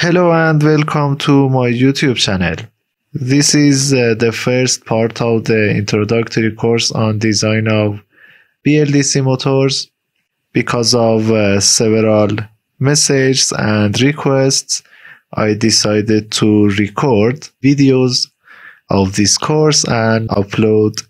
Hello and welcome to my YouTube channel. This is uh, the first part of the introductory course on design of BLDC motors. Because of uh, several messages and requests, I decided to record videos of this course and upload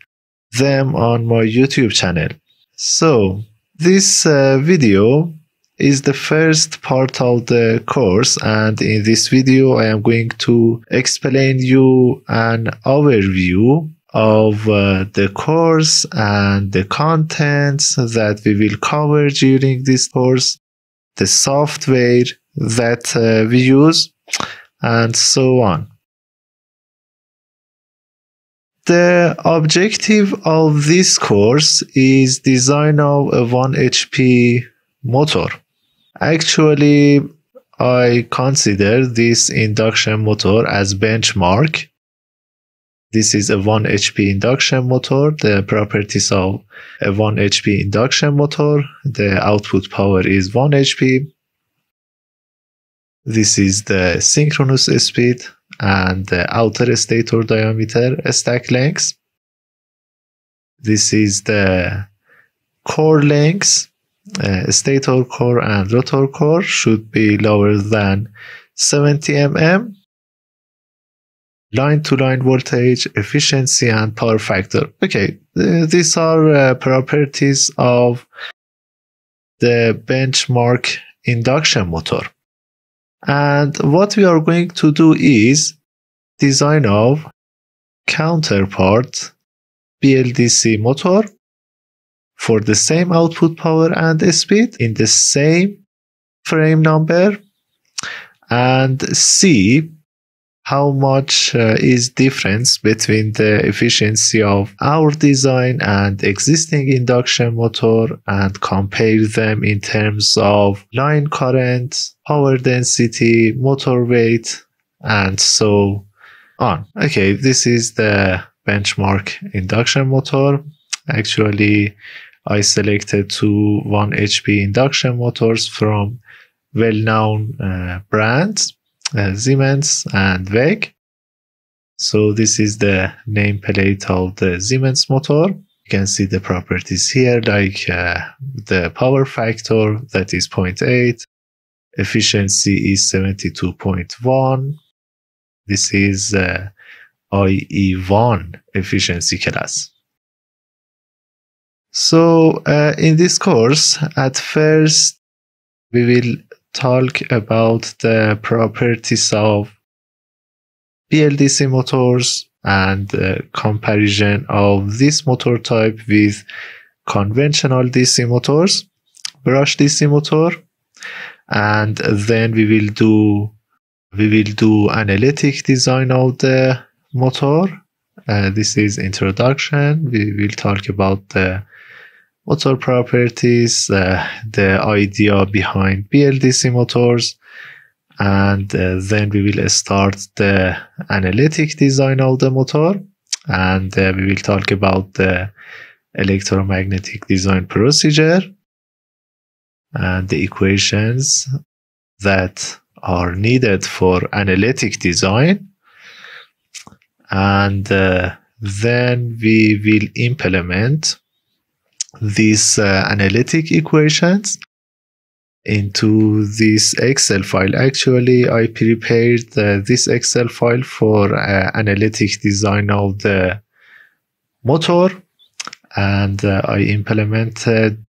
them on my YouTube channel. So, this uh, video is the first part of the course and in this video I am going to explain you an overview of uh, the course and the contents that we will cover during this course, the software that uh, we use and so on. The objective of this course is design of a 1 HP motor. Actually, I consider this induction motor as benchmark. This is a 1 HP induction motor. The properties of a 1 HP induction motor, the output power is 1 HP. This is the synchronous speed and the outer stator diameter stack length. This is the core length stator core and rotor core should be lower than 70 mm. Line to line voltage, efficiency, and power factor. Okay, these are uh, properties of the benchmark induction motor. And what we are going to do is design of counterpart BLDC motor for the same output power and speed in the same frame number and see how much uh, is difference between the efficiency of our design and existing induction motor and compare them in terms of line current, power density, motor weight, and so on. Okay, this is the benchmark induction motor. Actually, I selected two 1 HP induction motors from well-known uh, brands, uh, Siemens and WEG. So this is the nameplate of the Siemens motor. You can see the properties here, like uh, the power factor that is 0.8, efficiency is 72.1. This is uh, IE1 efficiency class. So, uh, in this course, at first, we will talk about the properties of BLDC motors and uh, comparison of this motor type with conventional DC motors, brush DC motor, and then we will do we will do analytic design of the motor. Uh, this is introduction. We will talk about the motor properties, uh, the idea behind BLDC motors, and uh, then we will start the analytic design of the motor, and uh, we will talk about the electromagnetic design procedure and the equations that are needed for analytic design. And uh, then we will implement these uh, analytic equations into this Excel file. Actually, I prepared uh, this Excel file for uh, analytic design of the motor and uh, I implemented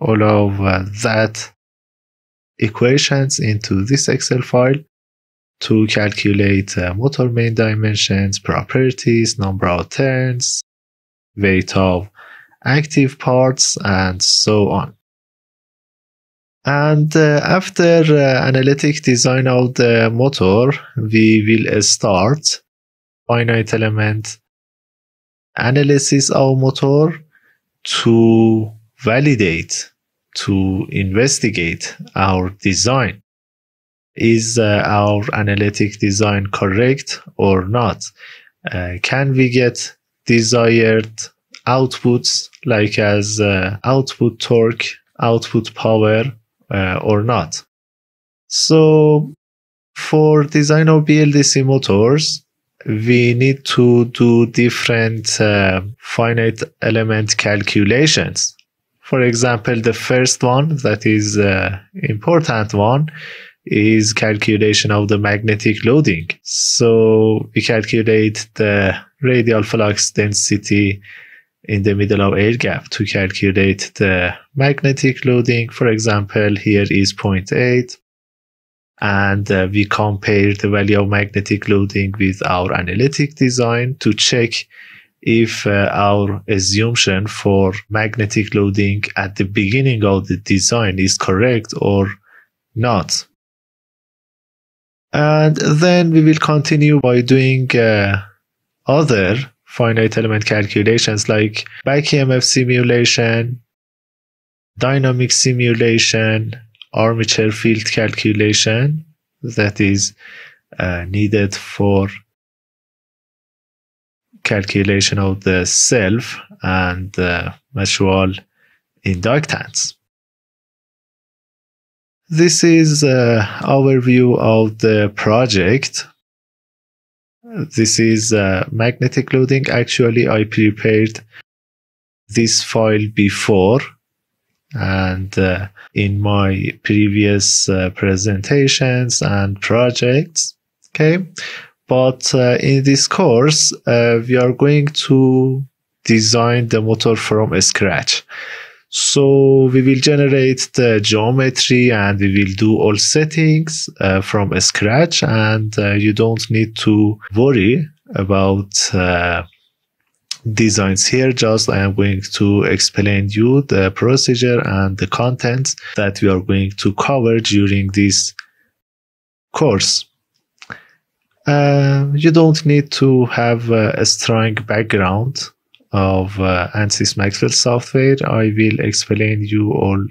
all of uh, that equations into this Excel file to calculate uh, motor main dimensions, properties, number of turns, weight of active parts, and so on. And uh, after uh, analytic design of the motor, we will start finite element analysis of motor to validate, to investigate our design. Is uh, our analytic design correct or not? Uh, can we get desired outputs like as uh, output torque, output power, uh, or not. So for design of BLDC motors, we need to do different uh, finite element calculations. For example, the first one that is uh, important one is calculation of the magnetic loading. So we calculate the radial flux density in the middle of air gap to calculate the magnetic loading. For example, here is 0.8 and uh, we compare the value of magnetic loading with our analytic design to check if uh, our assumption for magnetic loading at the beginning of the design is correct or not. And then we will continue by doing uh, other finite element calculations like back simulation, dynamic simulation, armature field calculation that is uh, needed for calculation of the self and mutual inductance. This is uh, overview of the project. This is uh, magnetic loading. Actually, I prepared this file before and uh, in my previous uh, presentations and projects. Okay. But uh, in this course, uh, we are going to design the motor from scratch. So we will generate the geometry and we will do all settings uh, from scratch and uh, you don't need to worry about uh, designs here. Just I am going to explain you the procedure and the contents that we are going to cover during this course. Uh, you don't need to have a strong background of uh, ANSYS Maxwell software. I will explain you all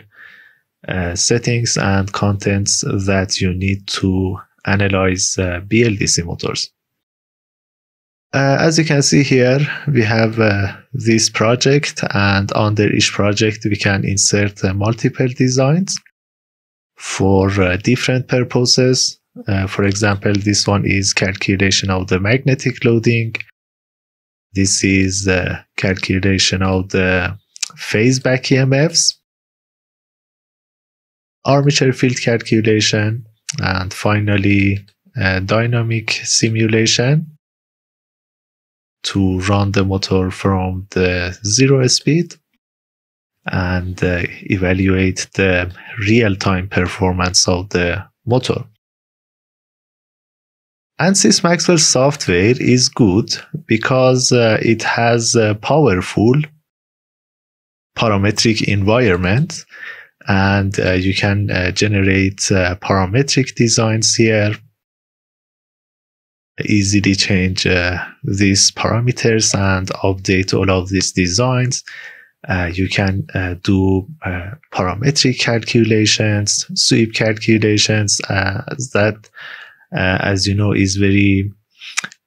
uh, settings and contents that you need to analyze uh, BLDC motors. Uh, as you can see here, we have uh, this project and under each project we can insert uh, multiple designs for uh, different purposes. For example, this one is calculation of the magnetic loading. This is the calculation of the phase back EMFs, armature field calculation, and finally dynamic simulation to run the motor from the zero speed and uh, evaluate the real-time performance of the motor. ANSYS Maxwell software is good because uh, it has a powerful parametric environment and uh, you can uh, generate uh, parametric designs here easily change uh, these parameters and update all of these designs. Uh, you can do parametric calculations, sweep calculations that, as you know, is very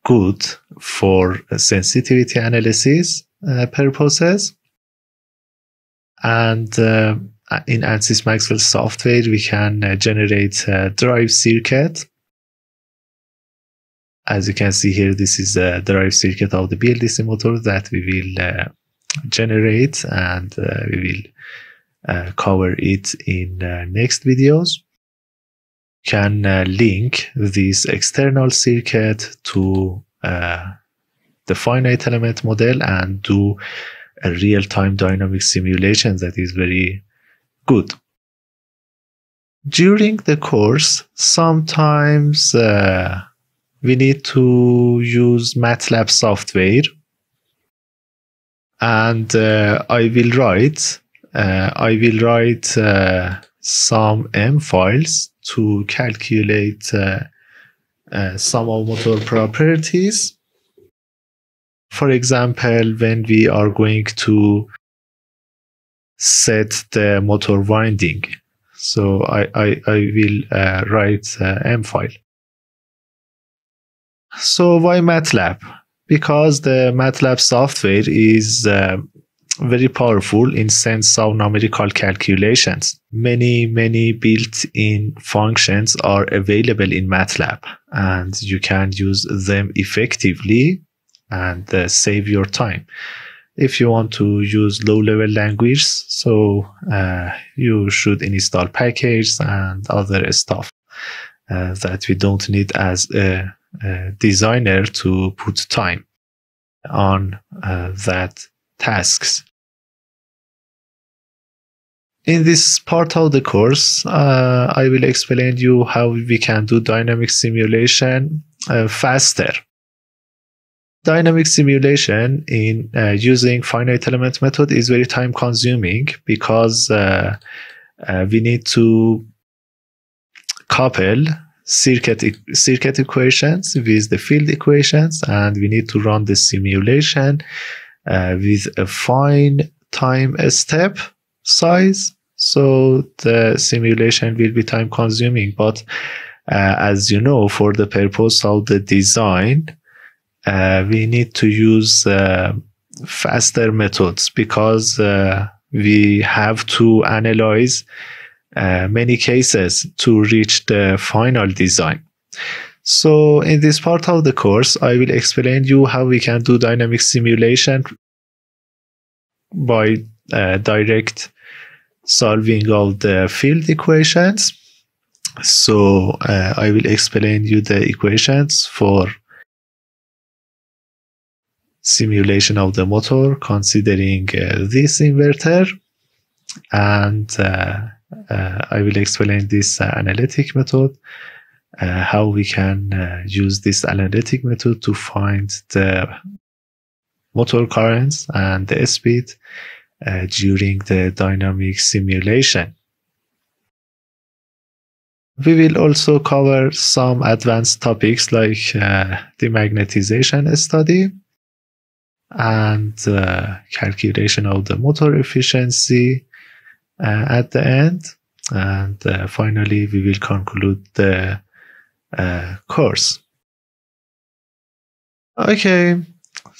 good for sensitivity analysis purposes. And in ANSYS Maxwell software, we can generate a drive circuit as you can see here, this is the drive circuit of the BLDC motor that we will uh, generate and uh, we will uh, cover it in uh, next videos. Can uh, link this external circuit to uh, the finite element model and do a real-time dynamic simulation that is very good. During the course, sometimes we need to use MATLAB software and uh, I will write uh, I will write uh, some M files to calculate uh, uh, some of motor properties. For example, when we are going to set the motor winding, so I, I, I will uh, write M file. So why MATLAB? Because the MATLAB software is uh, very powerful in sense of numerical calculations. Many, many built-in functions are available in MATLAB and you can use them effectively and uh, save your time. If you want to use low-level language, so uh, you should install packages and other stuff uh, that we don't need as a, a designer to put time on uh, that tasks. In this part of the course, uh, I will explain you how we can do dynamic simulation uh, faster. Dynamic simulation in uh, using finite element method is very time consuming because uh, uh, we need to couple circuit circuit equations with the field equations and we need to run the simulation uh, with a fine time step size so the simulation will be time consuming. But uh, as you know for the purpose of the design uh, we need to use uh, faster methods because uh, we have to analyze uh, many cases to reach the final design. So in this part of the course, I will explain you how we can do dynamic simulation by uh, direct solving of the field equations. So uh, I will explain you the equations for simulation of the motor considering uh, this inverter and uh, uh, I will explain this uh, analytic method uh, how we can use this analytic method to find the motor currents and the speed uh, during the dynamic simulation. We will also cover some advanced topics like uh, demagnetization study and uh, calculation of the motor efficiency uh, at the end. And finally, we will conclude the uh, course. Okay,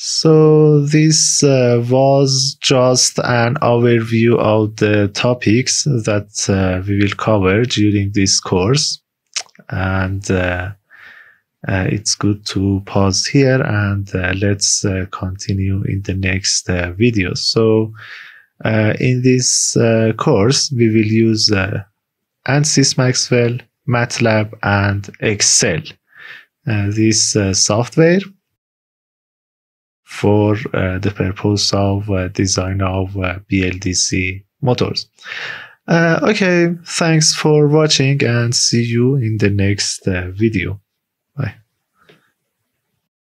so this uh, was just an overview of the topics that uh, we will cover during this course. And uh, uh it's good to pause here and uh, let's uh, continue in the next video. So in this course, we will use ANSYS Maxwell MATLAB, and Excel. This software for uh, the purpose of uh, design of uh, BLDC motors. Okay, thanks for watching and see you in the next video.